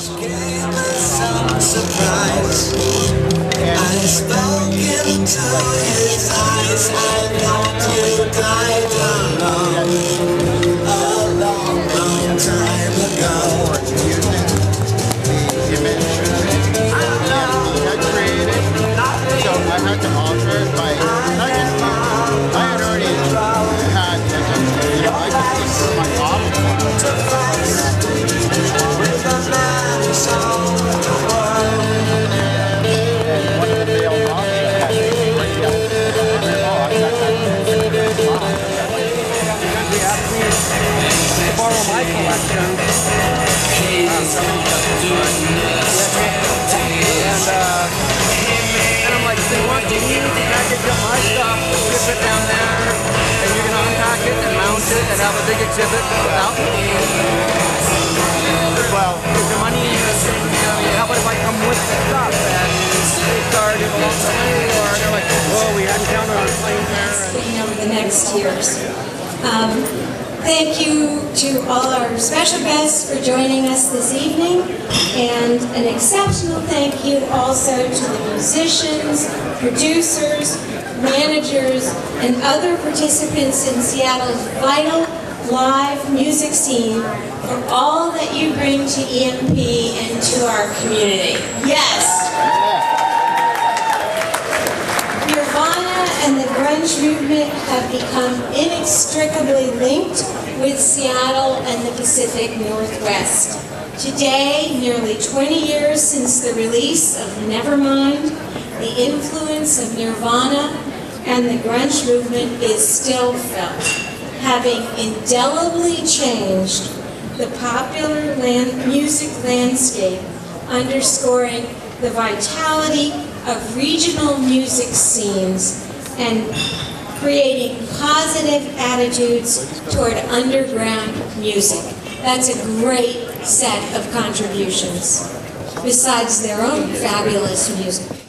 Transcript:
I spoke into his eyes. I thought And, and I'm like, you want to package up my stuff, ship it down there, and you're going to unpack it and mount it and have a big exhibit? Well, money, you how if I come with the stuff and they or they're like, we hadn't counted on plane fare. and- you the next years. Um, Thank you to all our special guests for joining us this evening, and an exceptional thank you also to the musicians, producers, managers, and other participants in Seattle's vital live music scene for all that you bring to EMP and to our community. Yes! Nirvana and the grunge movement have become inextricably linked with Seattle and the Pacific Northwest. Today, nearly 20 years since the release of Nevermind, the influence of Nirvana and the grunge movement is still felt, having indelibly changed the popular land, music landscape, underscoring the vitality of regional music scenes and creating positive attitudes toward underground music. That's a great set of contributions, besides their own fabulous music.